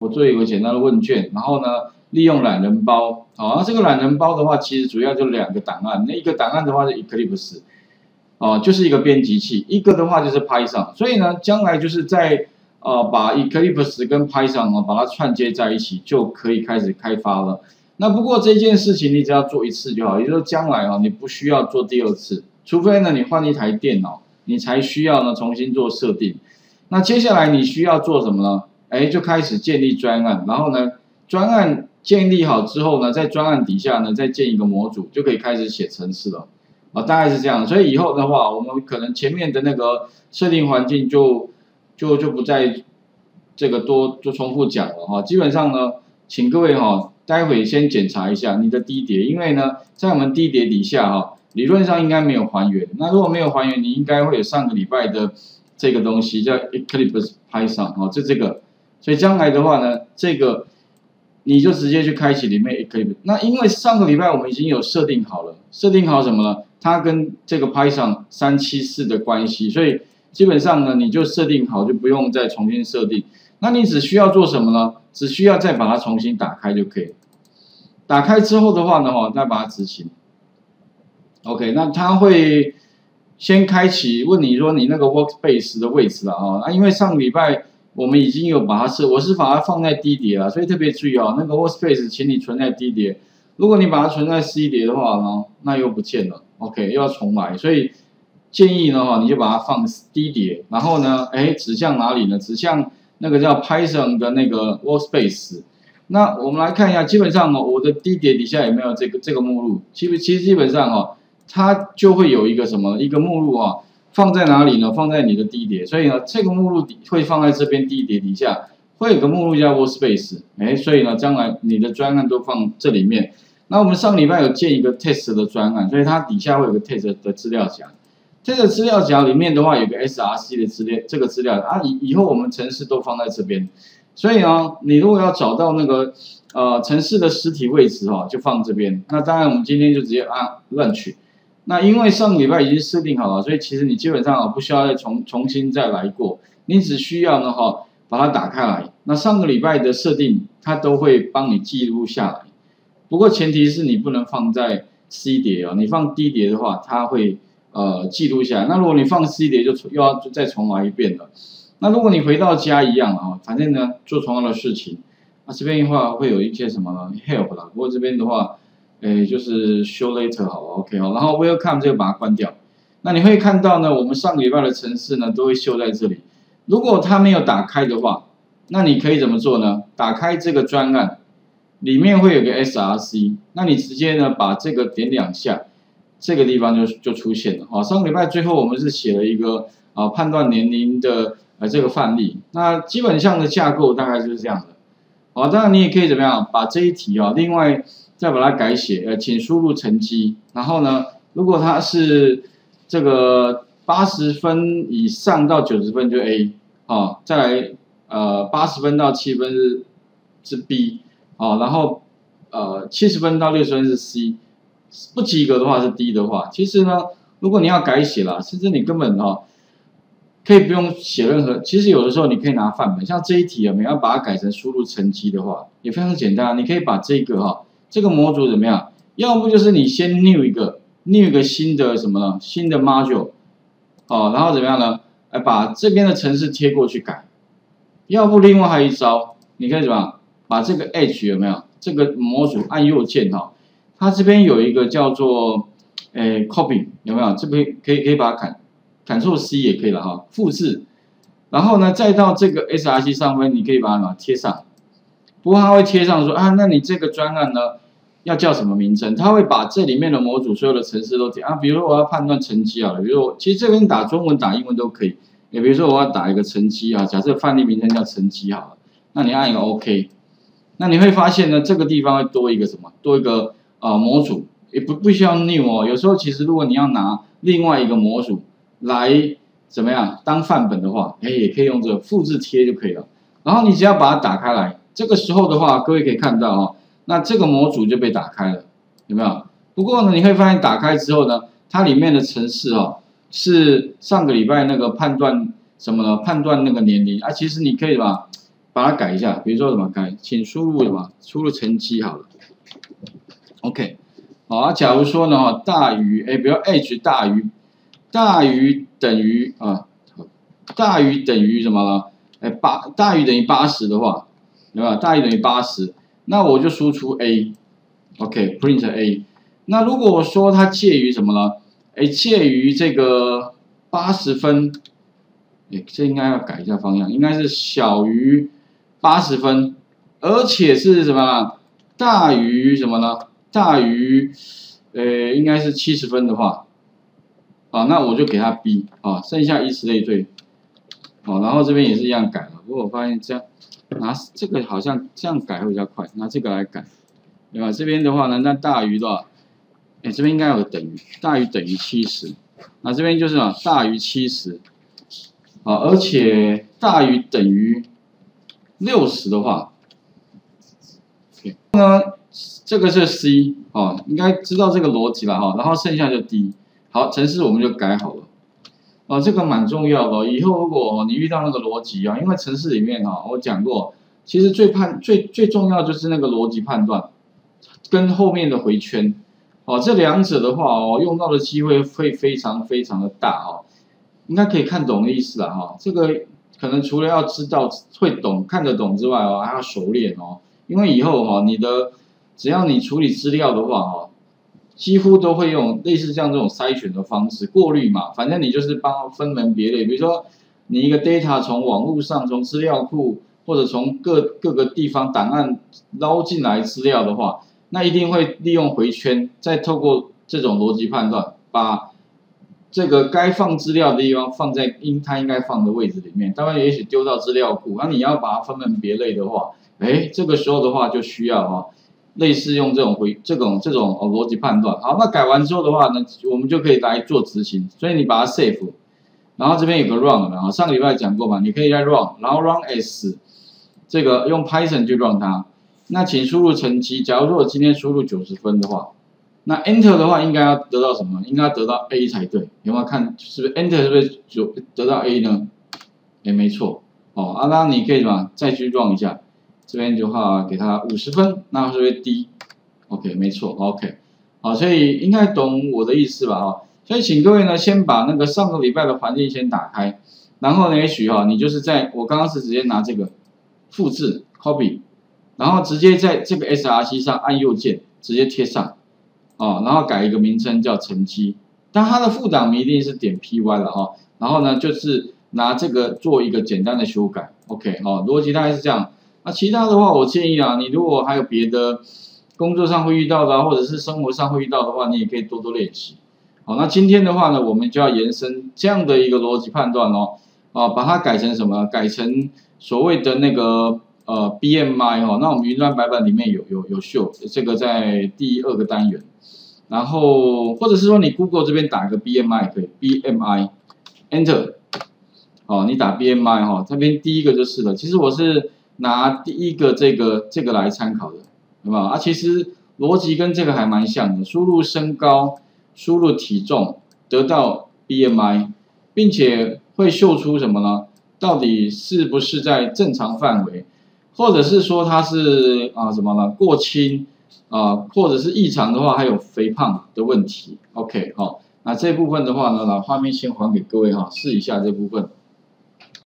我做一个简单的问卷，然后呢，利用懒人包，好，那这个懒人包的话，其实主要就两个档案，那一个档案的话是 Eclipse，哦，就是一个编辑器，一个的话就是 Python，所以呢，将来就是在呃把 Eclipse 跟 Python 啊把它串接在一起，就可以开始开发了。那不过这件事情你只要做一次就好，也就是说将来啊你不需要做第二次，除非呢你换一台电脑，你才需要呢重新做设定。那接下来你需要做什么呢？哎，就开始建立专案，然后呢，专案建立好之后呢，在专案底下呢，再建一个模组，就可以开始写程式了，啊，大概是这样。所以以后的话，我们可能前面的那个设定环境就就就不再这个多就重复讲了哈。基本上呢，请各位哈，待会先检查一下你的低碟，因为呢，在我们低碟底下哈，理论上应该没有还原。那如果没有还原，你应该会有上个礼拜的这个东西叫 Eclipse Python 哦，就这个。所以将来的话呢，这个你就直接去开启里面也可以。那因为上个礼拜我们已经有设定好了，设定好什么了？它跟这个 Python 三七四的关系，所以基本上呢，你就设定好，就不用再重新设定。那你只需要做什么呢？只需要再把它重新打开就可以。打开之后的话呢，哈，再把它执行。OK，那它会先开启，问你说你那个 Workspace 的位置了啊？那因为上个礼拜。我们已经有把它设，我是把它放在 D 碟了，所以特别注意哦，那个 Workspace 请你存在 D 碟。如果你把它存在 C 碟的话呢，那又不见了，OK，又要重来。所以建议呢哈，你就把它放 D 碟，然后呢，哎，指向哪里呢？指向那个叫 Python 的那个 Workspace。那我们来看一下，基本上呢，我的 D 碟底下有没有这个这个目录？其实其实基本上哈，它就会有一个什么一个目录啊。放在哪里呢？放在你的第一碟，所以呢，这个目录底会放在这边第一碟底下，会有个目录叫 Workspace，哎，所以呢，将来你的专案都放这里面。那我们上礼拜有建一个 Test 的专案，所以它底下会有个 Test 的资料夹。Test 资料夹里面的话，有个 SRC 的资料，这个资料啊，以以后我们城市都放在这边。所以呢，你如果要找到那个呃城市的实体位置哈，就放这边。那当然，我们今天就直接按乱取。那因为上个礼拜已经设定好了，所以其实你基本上不需要再重重新再来过，你只需要呢哈把它打开来。那上个礼拜的设定它都会帮你记录下来，不过前提是你不能放在 C 碟哦，你放 D 碟的话，它会呃记录下来。那如果你放 C 碟，就又要再重来一遍了。那如果你回到家一样啊，反正呢做同样的事情，那这边的话会有一些什么呢 help 啦，不过这边的话。诶，就是 show later 好，OK 好，然后 welcome 这个把它关掉。那你会看到呢，我们上个礼拜的城市呢都会秀在这里。如果它没有打开的话，那你可以怎么做呢？打开这个专案，里面会有个 SRC，那你直接呢把这个点两下，这个地方就就出现了。好，上个礼拜最后我们是写了一个啊判断年龄的呃这个范例。那基本上的架构大概就是这样的。好，当然你也可以怎么样把这一题啊，另外。再把它改写，呃，请输入成绩。然后呢，如果它是这个八十分以上到九十分就 A，啊，再来呃八十分到七分是是 B，啊，然后呃七十分到六十分是 C，不及格的话是 D 的话，其实呢，如果你要改写了，甚至你根本哈可以不用写任何，其实有的时候你可以拿范本，像这一题啊，你要把它改成输入成绩的话，也非常简单，你可以把这个哈。这个模组怎么样？要不就是你先 new 一个，new 一个新的什么呢？新的 module，哦，然后怎么样呢？来把这边的程式贴过去改。要不另外还有一招，你可以怎么样？把这个 h 有没有？这个模组按右键哈，它这边有一个叫做诶 copy 有没有？这边可以可以把它砍，Ctrl C 也可以了哈，复制。然后呢，再到这个 SRC 上面，你可以把它贴上。不过它会贴上说啊，那你这个专案呢，要叫什么名称？它会把这里面的模组所有的程式都贴啊。比如说我要判断成绩啊，比如其实这边打中文打英文都可以。也比如说我要打一个成绩啊，假设范例名称叫成绩好了，那你按一个 OK，那你会发现呢，这个地方会多一个什么？多一个啊模组，也不不需要 new 哦。有时候其实如果你要拿另外一个模组来怎么样当范本的话，哎，也可以用这个复制贴就可以了。然后你只要把它打开来。这个时候的话，各位可以看到哈，那这个模组就被打开了，有没有？不过呢，你会发现打开之后呢，它里面的程式哈是上个礼拜那个判断什么呢？判断那个年龄啊，其实你可以吧，把把它改一下，比如说什么改，请输入什么，输入乘积好了。OK，好啊，假如说呢，大于哎，比如 h 大于大于等于啊，大于等于什么了？哎，八大于等于八十的话，对吧？大于等于八十，那我就输出 a，OK，print a。那如果我说它介于什么呢？哎，介于这个八十分，哎，这应该要改一下方向，应该是小于八十分，而且是什么？大于什么呢？大于，呃，应该是七十分的话，啊，那我就给它 B 啊，剩下以此类推，好，然后这边也是一样改了。不过我发现这样拿这个好像这样改会比较快，拿这个来改，对吧？这边的话呢，那大于的话？哎，这边应该有等于大于等于七十，那这边就是啊大于七十，啊，而且大于等于六十的话，OK，那这个是 C 哦，应该知道这个逻辑了哈，然后剩下就 D，好，程式我们就改好了，啊，这个蛮重要的，以后如果你遇到那个逻辑啊，因为城市里面哈，我讲过，其实最判最最重要就是那个逻辑判断跟后面的回圈。哦，这两者的话哦，用到的机会会非常非常的大哦，应该可以看懂的意思了哈。这个可能除了要知道会懂看得懂之外哦，还要熟练哦。因为以后哈，你的只要你处理资料的话哈，几乎都会用类似像这种筛选的方式过滤嘛。反正你就是帮分门别类，比如说你一个 data 从网络上从资料库或者从各各个地方档案捞进来资料的话。那一定会利用回圈，再透过这种逻辑判断，把这个该放资料的地方放在应它应该放的位置里面。当然，也许丢到资料库，那你要把它分门别类的话，哎，这个时候的话就需要哈，类似用这种回这种这种逻辑判断。好，那改完之后的话呢，我们就可以来做执行。所以你把它 save，然后这边有个 run 然后上个礼拜讲过嘛，你可以在 run，然后 run as 这个用 Python 去 run 它。那请输入成绩。假如说我今天输入九十分的话，那 Enter 的话应该要得到什么？应该得到 A 才对。有没有看？是不是 Enter 是不是就得到 A 呢？哎，没错。哦，啊，那你可以什么？再去 run 一下。这边的话给他五十分，那是不是 D？OK，没错。OK，好，所以应该懂我的意思吧？哈，所以请各位呢，先把那个上个礼拜的环境先打开，然后呢，也许哈，你就是在我刚刚是直接拿这个复制 copy。然后直接在这个 src 上按右键，直接贴上，哦，然后改一个名称叫乘积，但它的副档名一定是点 py 了哈。然后呢，就是拿这个做一个简单的修改，OK，好，逻辑大概是这样。那其他的话，我建议啊，你如果还有别的工作上会遇到的，或者是生活上会遇到的话，你也可以多多练习。好，那今天的话呢，我们就要延伸这样的一个逻辑判断哦，啊，把它改成什么？改成所谓的那个。呃，BMI 哈，那我们云端白板里面有有有秀，这个在第二个单元，然后或者是说你 Google 这边打个 BMI 可以，BMI，Enter，哦，你打 BMI 哈，这边第一个就是了。其实我是拿第一个这个这个来参考的，对吧？啊，其实逻辑跟这个还蛮像的，输入身高，输入体重，得到 BMI，并且会秀出什么呢？到底是不是在正常范围？或者是说它是啊什么呢？过轻啊，或者是异常的话，还有肥胖的问题。OK，好，那这部分的话呢，把画面先还给各位哈，试一下这部分。